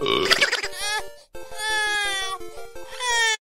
Ugh.